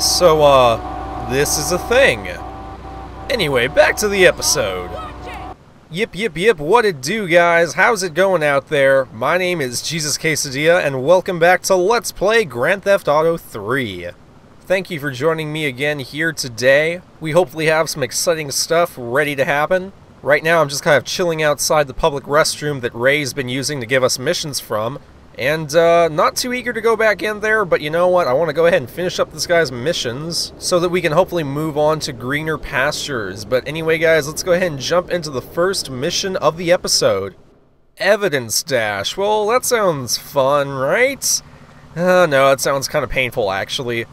so, uh, this is a thing. Anyway, back to the episode. Yip, yip, yip, what it do, guys? How's it going out there? My name is Jesus Quesadilla, and welcome back to Let's Play Grand Theft Auto 3. Thank you for joining me again here today. We hopefully have some exciting stuff ready to happen. Right now, I'm just kind of chilling outside the public restroom that Ray's been using to give us missions from, and uh, not too eager to go back in there, but you know what? I want to go ahead and finish up this guy's missions so that we can hopefully move on to greener pastures. But anyway, guys, let's go ahead and jump into the first mission of the episode. Evidence Dash. Well, that sounds fun, right? Uh, no, that sounds kind of painful, actually.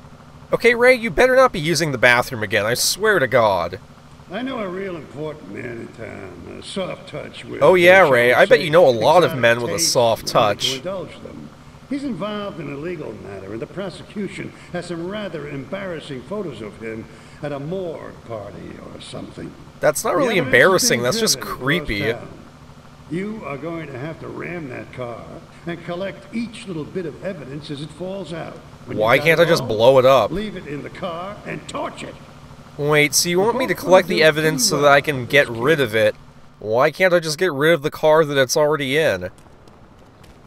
Okay, Ray, you better not be using the bathroom again, I swear to God. I know a real important man in town, a soft touch with. Oh yeah, Ray. I bet you know a lot of men with a soft touch. To indulge them. He's involved in a legal matter, and the prosecution has some rather embarrassing photos of him at a morgue party or something. That's not really embarrassing, that's just creepy. You are going to have to ram that car and collect each little bit of evidence as it falls out. When Why can't I just blow it up? Leave it in the car and torch it. Wait, so you want me to collect the evidence so that I can get rid of it? Why can't I just get rid of the car that it's already in?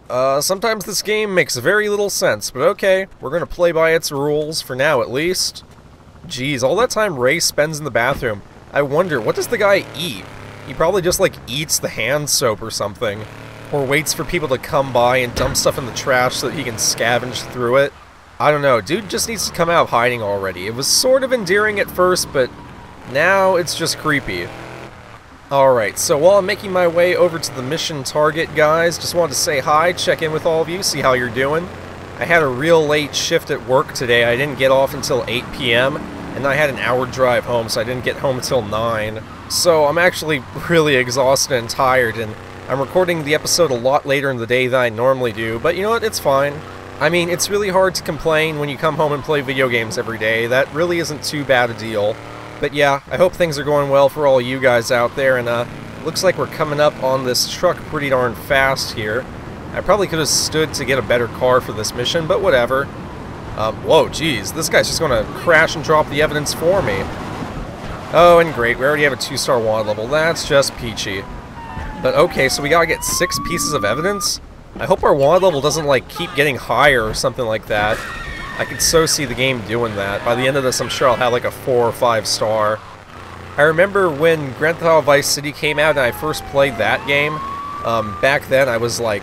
Uh, sometimes this game makes very little sense, but okay, we're gonna play by its rules, for now at least. Geez, all that time Ray spends in the bathroom, I wonder, what does the guy eat? He probably just, like, eats the hand soap or something. Or waits for people to come by and dump stuff in the trash so that he can scavenge through it. I don't know, dude just needs to come out of hiding already. It was sort of endearing at first, but now it's just creepy. Alright, so while I'm making my way over to the mission target, guys, just wanted to say hi, check in with all of you, see how you're doing. I had a real late shift at work today. I didn't get off until 8 p.m., and I had an hour drive home, so I didn't get home until 9. So I'm actually really exhausted and tired, and I'm recording the episode a lot later in the day than I normally do, but you know what, it's fine. I mean, it's really hard to complain when you come home and play video games every day. That really isn't too bad a deal. But yeah, I hope things are going well for all you guys out there, and uh, looks like we're coming up on this truck pretty darn fast here. I probably could have stood to get a better car for this mission, but whatever. Um, whoa, geez, this guy's just gonna crash and drop the evidence for me. Oh, and great, we already have a two-star wanted level. That's just peachy. But okay, so we gotta get six pieces of evidence? I hope our wanted level doesn't, like, keep getting higher or something like that. I could so see the game doing that. By the end of this, I'm sure I'll have, like, a four or five star. I remember when Grand Theft Auto Vice City came out and I first played that game. Um, back then, I was, like,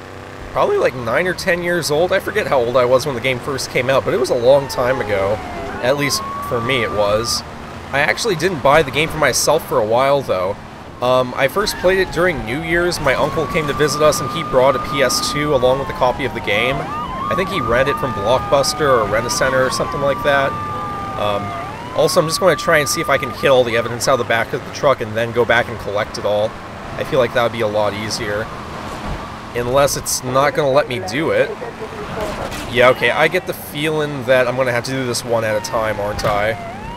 probably, like, 9 or 10 years old. I forget how old I was when the game first came out, but it was a long time ago. At least, for me, it was. I actually didn't buy the game for myself for a while, though. Um, I first played it during New Year's. My uncle came to visit us and he brought a PS2 along with a copy of the game. I think he rented it from Blockbuster or Rent-A-Center or something like that. Um, also, I'm just going to try and see if I can hit all the evidence out of the back of the truck and then go back and collect it all. I feel like that would be a lot easier. Unless it's not going to let me do it. Yeah, okay, I get the feeling that I'm going to have to do this one at a time, aren't I?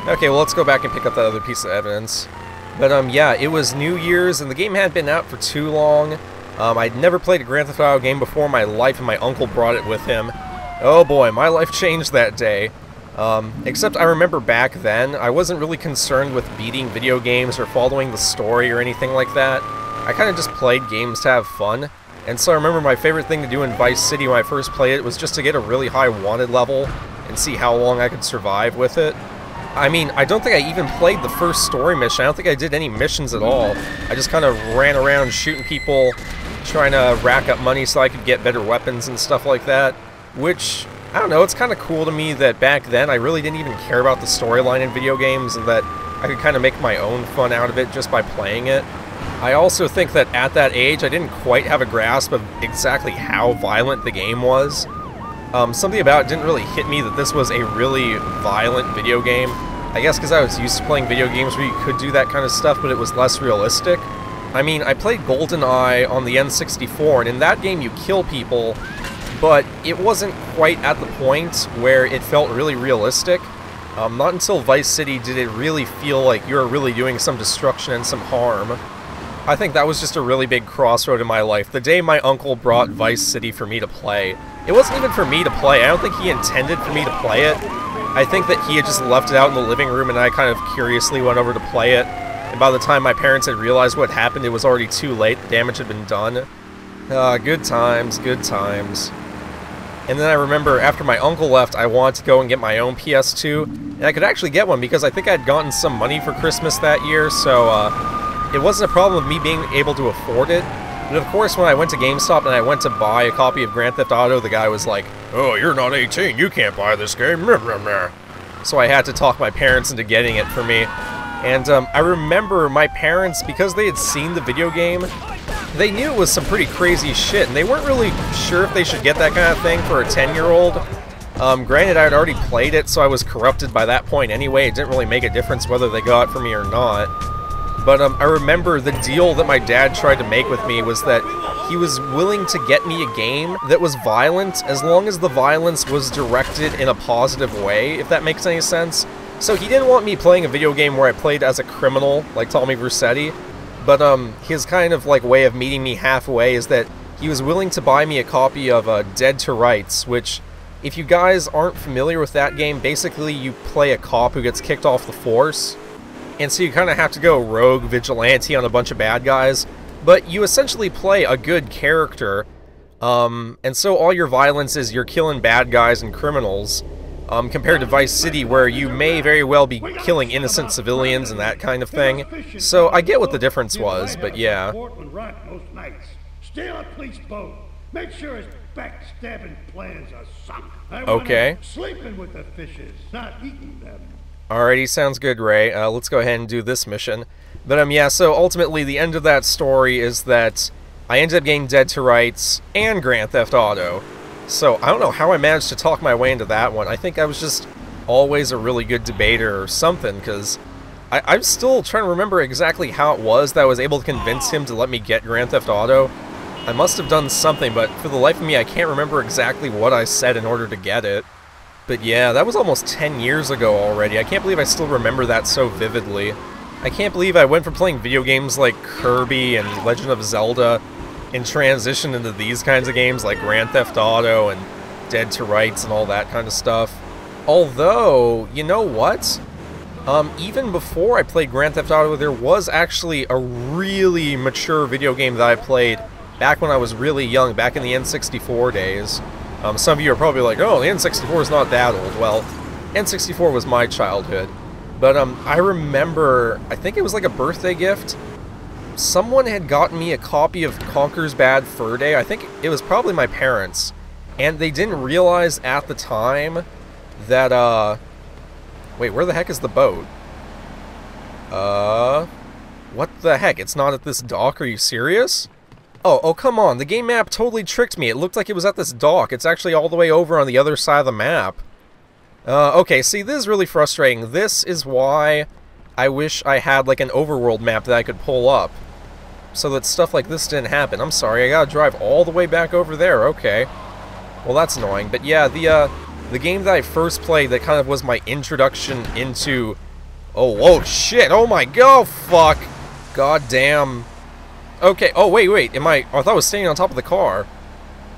Okay, well, let's go back and pick up that other piece of evidence. But, um, yeah, it was New Year's, and the game hadn't been out for too long. Um, I'd never played a Grand Theft Auto game before in my life, and my uncle brought it with him. Oh boy, my life changed that day. Um, except I remember back then, I wasn't really concerned with beating video games or following the story or anything like that. I kind of just played games to have fun. And so I remember my favorite thing to do in Vice City when I first played it was just to get a really high wanted level and see how long I could survive with it. I mean, I don't think I even played the first story mission. I don't think I did any missions at all. I just kind of ran around shooting people, trying to rack up money so I could get better weapons and stuff like that. Which, I don't know, it's kind of cool to me that back then I really didn't even care about the storyline in video games and that I could kind of make my own fun out of it just by playing it. I also think that at that age I didn't quite have a grasp of exactly how violent the game was. Um, something about it didn't really hit me that this was a really violent video game. I guess because I was used to playing video games where you could do that kind of stuff, but it was less realistic. I mean, I played GoldenEye on the N64, and in that game you kill people, but it wasn't quite at the point where it felt really realistic. Um, not until Vice City did it really feel like you were really doing some destruction and some harm. I think that was just a really big crossroad in my life. The day my uncle brought Vice City for me to play. It wasn't even for me to play. I don't think he intended for me to play it. I think that he had just left it out in the living room and I kind of curiously went over to play it. And by the time my parents had realized what happened, it was already too late. The damage had been done. Ah, good times, good times. And then I remember after my uncle left, I wanted to go and get my own PS2. And I could actually get one because I think I'd gotten some money for Christmas that year, so uh, it wasn't a problem of me being able to afford it. But of course, when I went to GameStop and I went to buy a copy of Grand Theft Auto, the guy was like, Oh, you're not 18, you can't buy this game. So I had to talk my parents into getting it for me. And um, I remember my parents, because they had seen the video game, they knew it was some pretty crazy shit, and they weren't really sure if they should get that kind of thing for a 10-year-old. Um, granted, I had already played it, so I was corrupted by that point anyway. It didn't really make a difference whether they got it for me or not. But um, I remember the deal that my dad tried to make with me was that he was willing to get me a game that was violent as long as the violence was directed in a positive way, if that makes any sense. So he didn't want me playing a video game where I played as a criminal, like Tommy Vercetti, but um, his kind of like way of meeting me halfway is that he was willing to buy me a copy of uh, Dead to Rights, which, if you guys aren't familiar with that game, basically you play a cop who gets kicked off the force, and so you kind of have to go rogue vigilante on a bunch of bad guys, but you essentially play a good character, um, and so all your violence is you're killing bad guys and criminals, um, compared to Vice City, where you may very well be killing innocent civilians and that kind of thing. So I get what the difference was, but yeah. Steal a police boat. Make sure his backstabbing plans are sunk. okay. Sleeping with the fishes, not eating them. Alrighty, sounds good, Ray. Uh, let's go ahead and do this mission. But um, yeah. So ultimately, the end of that story is that I ended up getting Dead to Rights and Grand Theft Auto. So I don't know how I managed to talk my way into that one. I think I was just always a really good debater or something, because I'm still trying to remember exactly how it was that I was able to convince him to let me get Grand Theft Auto. I must have done something, but for the life of me, I can't remember exactly what I said in order to get it. But yeah, that was almost 10 years ago already. I can't believe I still remember that so vividly. I can't believe I went from playing video games like Kirby and Legend of Zelda and transition into these kinds of games like Grand Theft Auto and Dead to Rights and all that kind of stuff. Although, you know what? Um, even before I played Grand Theft Auto, there was actually a really mature video game that I played back when I was really young, back in the N64 days. Um, some of you are probably like, oh, the N64 is not that old. Well, N64 was my childhood. But um, I remember, I think it was like a birthday gift someone had gotten me a copy of Conker's Bad Fur Day. I think it was probably my parents. And they didn't realize at the time that, uh... Wait, where the heck is the boat? Uh... What the heck? It's not at this dock? Are you serious? Oh, oh, come on. The game map totally tricked me. It looked like it was at this dock. It's actually all the way over on the other side of the map. Uh, okay, see, this is really frustrating. This is why I wish I had, like, an overworld map that I could pull up so that stuff like this didn't happen. I'm sorry, I gotta drive all the way back over there, okay. Well, that's annoying, but yeah, the, uh, the game that I first played that kind of was my introduction into... Oh, whoa, shit, oh my god, fuck! God damn. Okay, oh, wait, wait, am I... Oh, I thought I was standing on top of the car.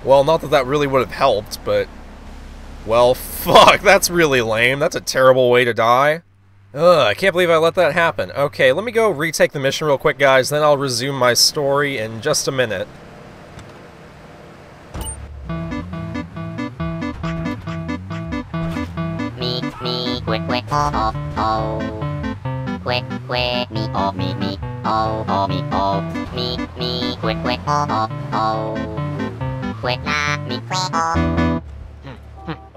Well, not that that really would have helped, but... Well, fuck, that's really lame. That's a terrible way to die. Ugh, I can't believe I let that happen. Okay, let me go retake the mission real quick, guys, then I'll resume my story in just a minute. Me, me, quick, quick, oh, oh, oh. Quick, quick, oh, me, oh, me, me, oh, oh, me, oh. Me, me, quick, quick, oh, oh, oh. Quick, nah, me, quick, oh.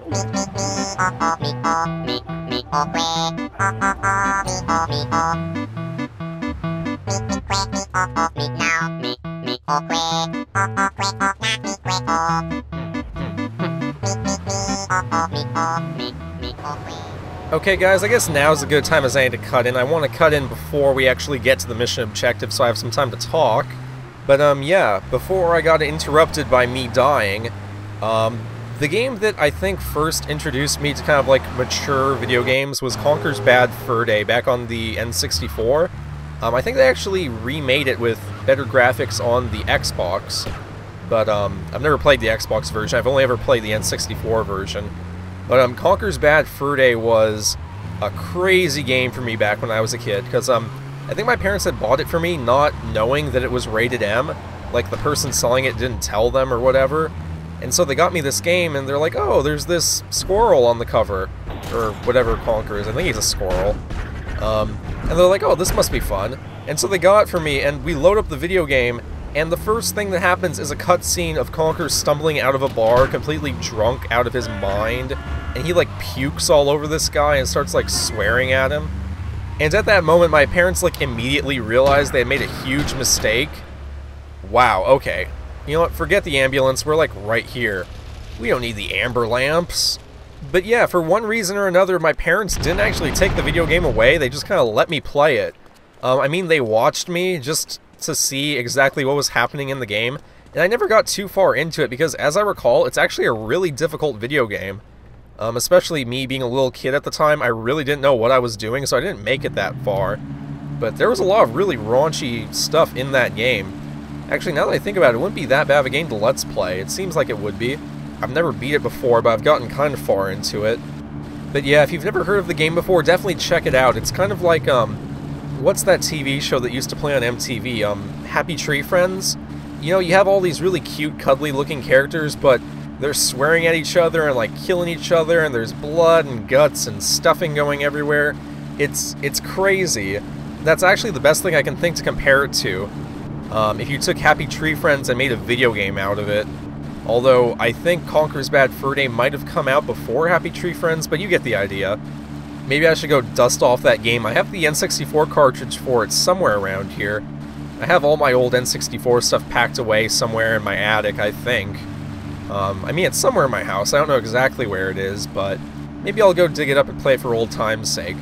Me, me, me, oh, oh, me, oh, me, me, oh, quick. oh, oh, oh, me, oh, me, oh. Me, me, quick, me, oh, oh, me, now, me, me, oh, quick. oh, oh, quick, Okay, guys, I guess now's a good time as need to cut in. I want to cut in before we actually get to the mission objective so I have some time to talk. But, um, yeah, before I got interrupted by me dying, um, the game that I think first introduced me to kind of like mature video games was Conker's Bad Fur Day back on the N64. Um, I think they actually remade it with better graphics on the Xbox, but um, I've never played the Xbox version. I've only ever played the N64 version. But um, Conker's Bad Fur Day was a crazy game for me back when I was a kid, because um, I think my parents had bought it for me not knowing that it was rated M, like the person selling it didn't tell them or whatever. And so they got me this game, and they're like, oh, there's this squirrel on the cover, or whatever Conker is. I think he's a squirrel. Um, and they're like, oh, this must be fun. And so they got it for me, and we load up the video game, and the first thing that happens is a cutscene of Conker stumbling out of a bar, completely drunk out of his mind, and he like pukes all over this guy and starts like swearing at him. And at that moment, my parents like immediately realized they had made a huge mistake. Wow, okay. You know what, forget the ambulance, we're like right here. We don't need the amber lamps. But yeah, for one reason or another, my parents didn't actually take the video game away, they just kind of let me play it. Um, I mean, they watched me just to see exactly what was happening in the game, and I never got too far into it because, as I recall, it's actually a really difficult video game. Um, especially me being a little kid at the time, I really didn't know what I was doing, so I didn't make it that far. But there was a lot of really raunchy stuff in that game. Actually, now that I think about it, it wouldn't be that bad of a game to Let's Play. It seems like it would be. I've never beat it before, but I've gotten kind of far into it. But yeah, if you've never heard of the game before, definitely check it out. It's kind of like, um, what's that TV show that used to play on MTV? Um, Happy Tree Friends? You know, you have all these really cute, cuddly looking characters, but they're swearing at each other and like killing each other, and there's blood and guts and stuffing going everywhere. It's it's crazy. That's actually the best thing I can think to compare it to. Um, if you took Happy Tree Friends and made a video game out of it. Although, I think Conker's Bad Fur Day might have come out before Happy Tree Friends, but you get the idea. Maybe I should go dust off that game. I have the N64 cartridge for it somewhere around here. I have all my old N64 stuff packed away somewhere in my attic, I think. Um, I mean, it's somewhere in my house. I don't know exactly where it is, but maybe I'll go dig it up and play it for old time's sake.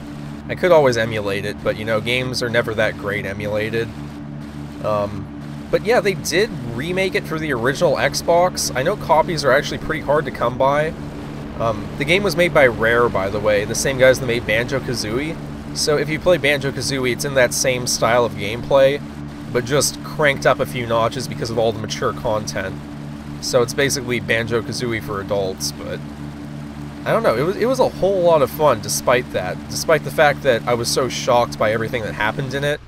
I could always emulate it, but you know, games are never that great emulated. Um, but yeah, they did remake it for the original Xbox. I know copies are actually pretty hard to come by. Um, the game was made by Rare, by the way, the same guys that made Banjo-Kazooie. So if you play Banjo-Kazooie, it's in that same style of gameplay, but just cranked up a few notches because of all the mature content. So it's basically Banjo-Kazooie for adults, but... I don't know, it was, it was a whole lot of fun despite that, despite the fact that I was so shocked by everything that happened in it.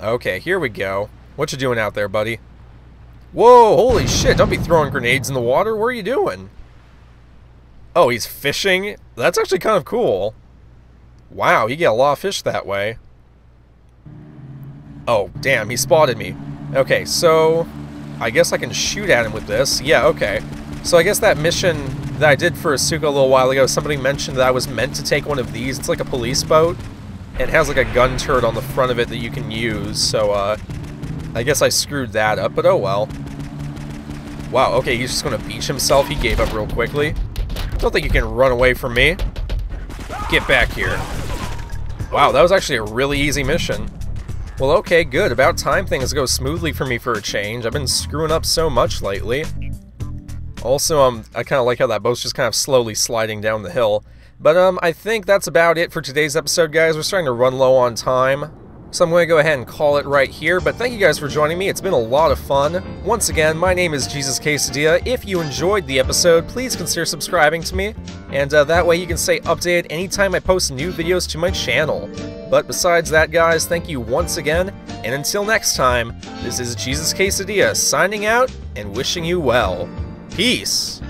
Okay, here we go. What you doing out there, buddy? Whoa, holy shit, don't be throwing grenades in the water. What are you doing? Oh, he's fishing? That's actually kind of cool. Wow, you get a lot of fish that way. Oh, damn, he spotted me. Okay, so... I guess I can shoot at him with this. Yeah, okay. So I guess that mission that I did for Asuka a little while ago, somebody mentioned that I was meant to take one of these. It's like a police boat. It has like a gun turret on the front of it that you can use, so uh, I guess I screwed that up, but oh well. Wow, okay, he's just gonna beach himself. He gave up real quickly. Don't think you can run away from me. Get back here. Wow, that was actually a really easy mission. Well, okay, good. About time things go smoothly for me for a change. I've been screwing up so much lately. Also, um, I kind of like how that boat's just kind of slowly sliding down the hill. But, um, I think that's about it for today's episode, guys. We're starting to run low on time. So I'm going to go ahead and call it right here, but thank you guys for joining me. It's been a lot of fun. Once again, my name is Jesus Quesadilla. If you enjoyed the episode, please consider subscribing to me, and uh, that way you can stay updated anytime I post new videos to my channel. But besides that, guys, thank you once again, and until next time, this is Jesus Quesadilla signing out and wishing you well. Peace!